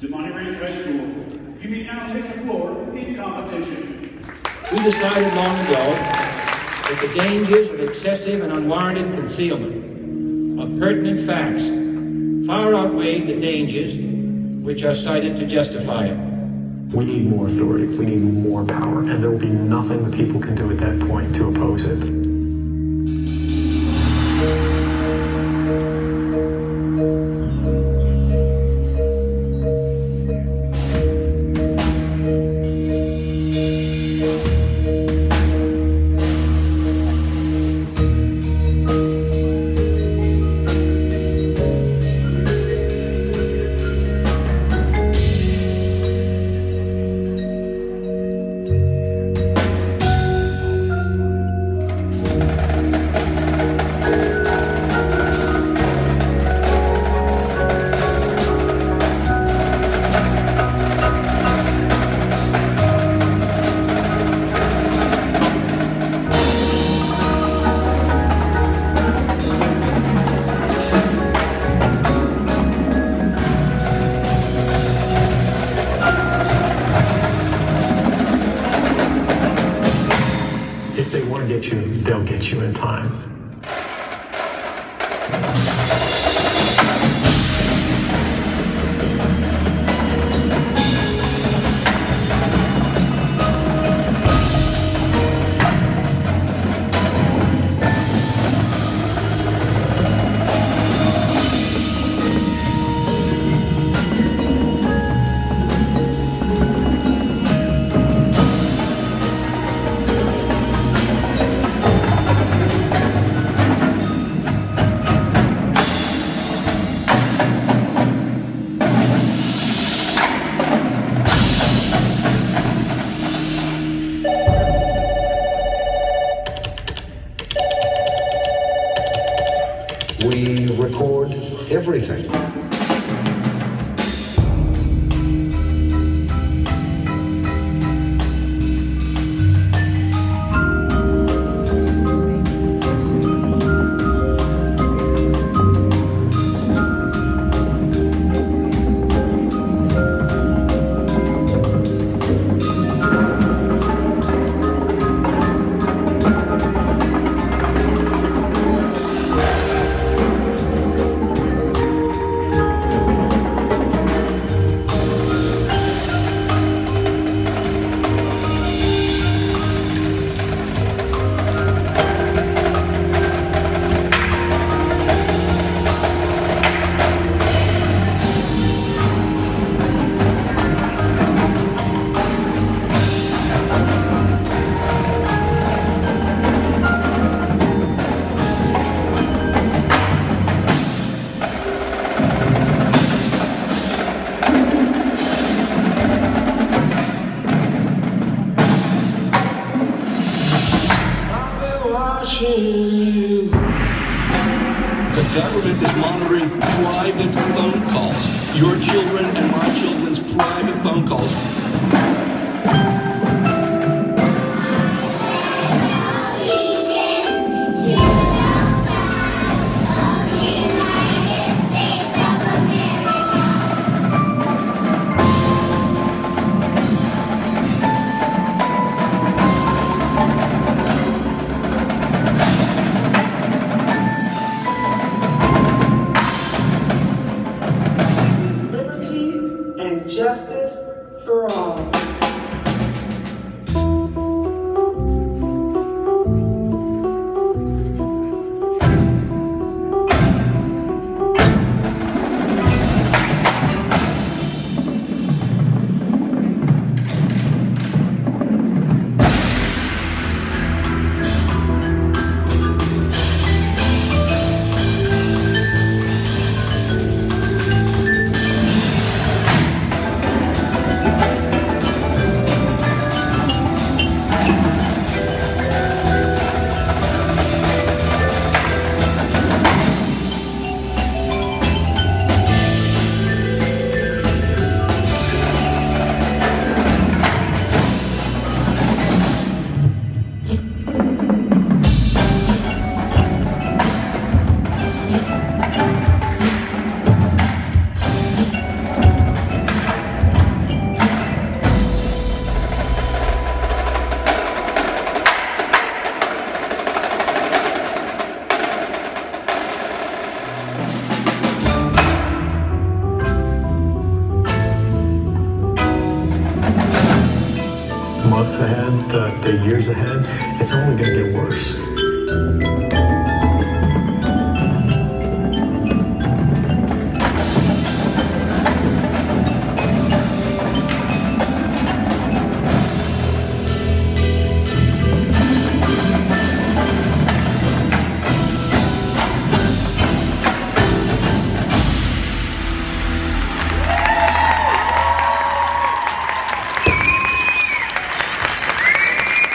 Damonte Ranch High School. You may now take the floor in competition. We decided long ago that the dangers of excessive and unwarranted concealment of pertinent facts far outweighed the dangers which are cited to justify it. We need more authority. We need more power. And there will be nothing the people can do at that point to oppose get you, they'll get you in time. Record The government is monitoring private phone calls. Your children and my children's private phone calls. All. Months ahead, the, the years ahead, it's only going to get worse.